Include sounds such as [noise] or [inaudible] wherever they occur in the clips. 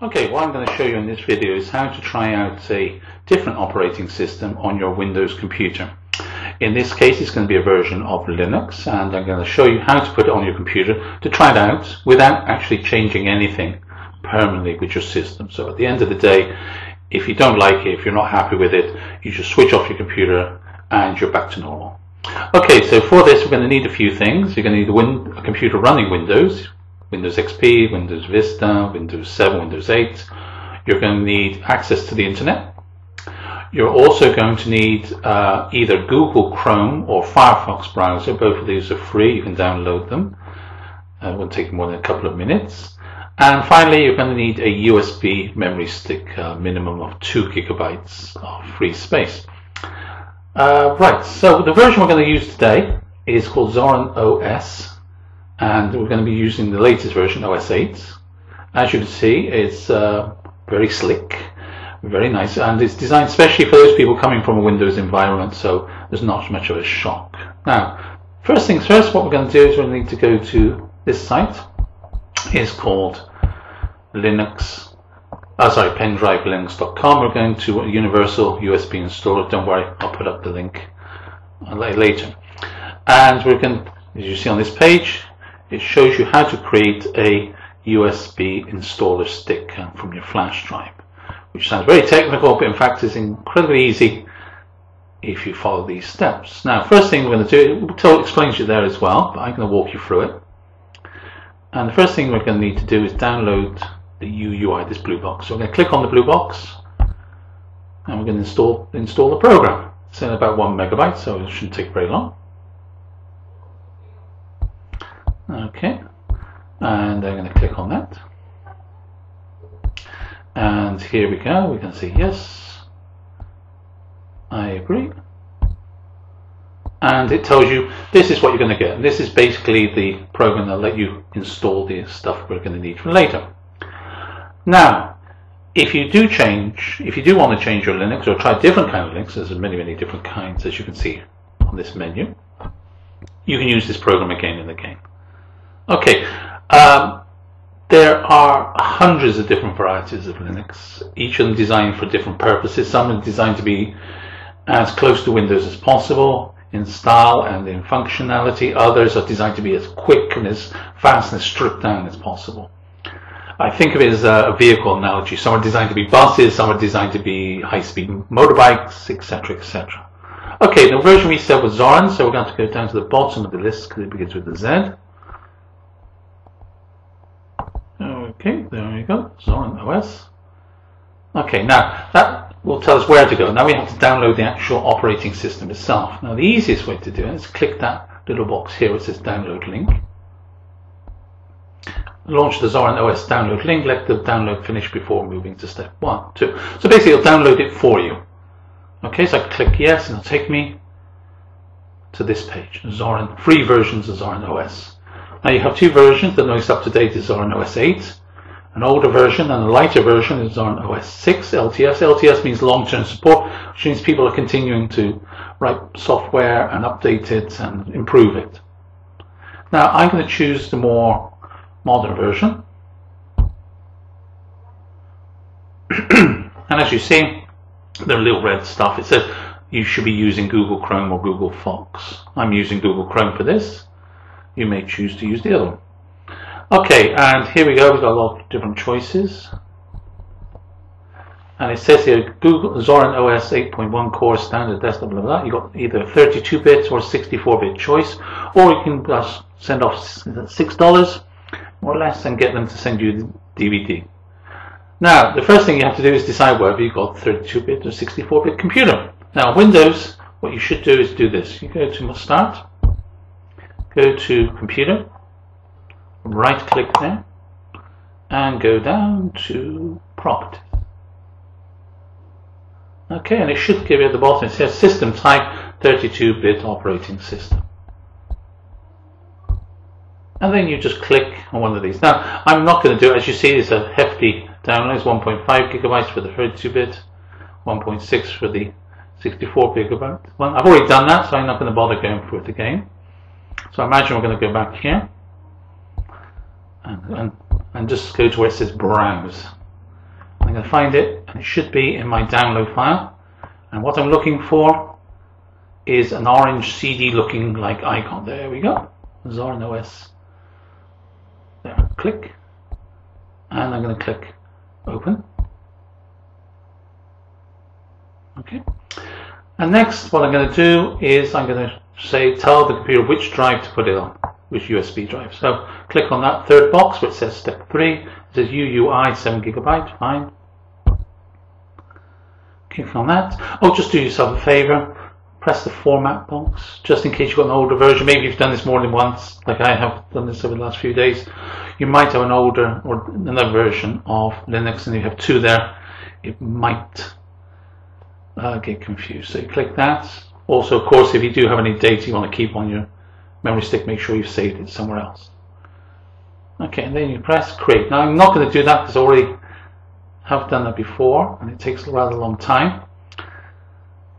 Okay, what I'm going to show you in this video is how to try out a different operating system on your Windows computer. In this case, it's going to be a version of Linux, and I'm going to show you how to put it on your computer to try it out without actually changing anything permanently with your system. So at the end of the day, if you don't like it, if you're not happy with it, you just switch off your computer and you're back to normal. Okay, so for this we're going to need a few things. You're going to need a, a computer running Windows, Windows XP, Windows Vista, Windows 7, Windows 8. You're going to need access to the internet. You're also going to need uh, either Google Chrome or Firefox browser. Both of these are free. You can download them. It won't take more than a couple of minutes. And finally, you're going to need a USB memory stick, uh, minimum of two gigabytes of free space. Uh, right, so the version we're going to use today is called Zorin OS, and we're going to be using the latest version, OS 8. As you can see, it's uh, very slick, very nice, and it's designed especially for those people coming from a Windows environment, so there's not much of a shock. Now, first things first, what we're going to do is we need to go to this site. It's called Linux, oh sorry, pendrivelinux.com. We're going to universal USB installer. Don't worry, I'll put up the link later. And we're going, as you see on this page, it shows you how to create a USB installer stick uh, from your flash drive, which sounds very technical, but in fact is incredibly easy if you follow these steps. Now, first thing we're going to do, it explains you there as well, but I'm going to walk you through it. And the first thing we're going to need to do is download the UUI, this blue box. So we're going to click on the blue box and we're going to install install the program. It's in about one megabyte, so it shouldn't take very long. Okay, and I'm going to click on that. And here we go, we can see yes, I agree. And it tells you this is what you're going to get. And this is basically the program that will let you install the stuff we're going to need for later. Now, if you do change, if you do want to change your Linux or try different kind of Linux, there's many, many different kinds as you can see on this menu, you can use this program again and again. Okay, um, there are hundreds of different varieties of Linux, each of them designed for different purposes. Some are designed to be as close to Windows as possible in style and in functionality. Others are designed to be as quick and as fast and as stripped down as possible. I think of it as a vehicle analogy. Some are designed to be buses, some are designed to be high-speed motorbikes, etc., etc. Okay, the version we said was Zorin, so we're going to go down to the bottom of the list because it begins with a Z. Okay, there we go, Zorin OS. Okay, now that will tell us where to go. Now we have to download the actual operating system itself. Now the easiest way to do it is click that little box here which says download link launch the Zorin OS download link, let the download finish before moving to step one, two. So basically it'll download it for you. Okay, so I click yes and it'll take me to this page, Zorin, free versions of Zorin OS. Now you have two versions, the most up to date is Zorin OS 8, an older version and a lighter version is on OS 6 LTS. LTS means long-term support, which means people are continuing to write software and update it and improve it. Now I'm going to choose the more modern version. [clears throat] and as you see, the little red stuff, it says you should be using Google Chrome or Google Fox. I'm using Google Chrome for this. You may choose to use the other one. Okay, and here we go. We've got a lot of different choices. And it says here Google Zorin OS 8.1 core standard desktop, blah, blah, blah. You've got either 32 bits or 64 bit choice, or you can just send off $6 more or less, and get them to send you the DVD. Now, the first thing you have to do is decide whether you've got 32-bit or 64-bit computer. Now, Windows, what you should do is do this. You go to Start, go to Computer, right-click there, and go down to Properties. Okay, and it should give you at the bottom, it says System Type 32-bit Operating System and then you just click on one of these. Now, I'm not going to do it. As you see, it's a hefty download. It's 1.5 gigabytes for the 32-bit, 1.6 for the 64 gigabyte one. I've already done that, so I'm not going to bother going through it again. So I imagine we're going to go back here and, and, just go to where it says Browse. I'm going to find it and it should be in my download file. And what I'm looking for is an orange CD looking like icon. There we go. Zorin OS there click. And I'm going to click open. Okay. And next what I'm going to do is I'm going to say tell the computer which drive to put it on which USB drive so click on that third box which says step 3 it says UUI 7 gigabyte fine. Click on that. Oh just do yourself a favor. Press the format box just in case you've got an older version. Maybe you've done this more than once like I have done this over the last few days. You might have an older or another version of Linux and you have two there. It might uh, get confused. So you click that. Also of course if you do have any data you want to keep on your memory stick make sure you've saved it somewhere else. Okay and then you press create. Now I'm not going to do that because I already have done that before and it takes a rather long time.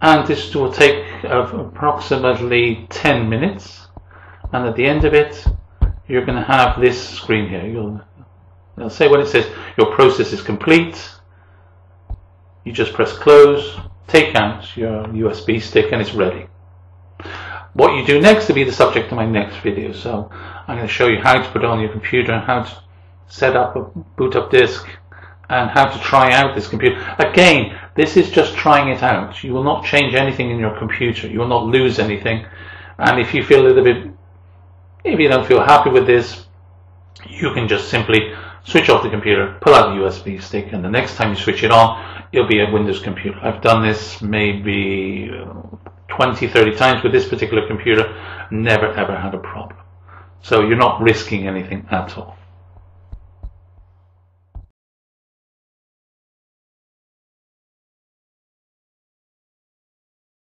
And this will take approximately 10 minutes. And at the end of it you're going to have this screen here. You'll, it'll say when it says your process is complete you just press close take out your USB stick and it's ready what you do next will be the subject of my next video so I'm going to show you how to put on your computer and how to set up a boot up disk and how to try out this computer again this is just trying it out. You will not change anything in your computer. You will not lose anything. And if you feel a little bit, if you don't feel happy with this, you can just simply switch off the computer, pull out the USB stick, and the next time you switch it on, it'll be a Windows computer. I've done this maybe 20, 30 times with this particular computer, never ever had a problem. So you're not risking anything at all.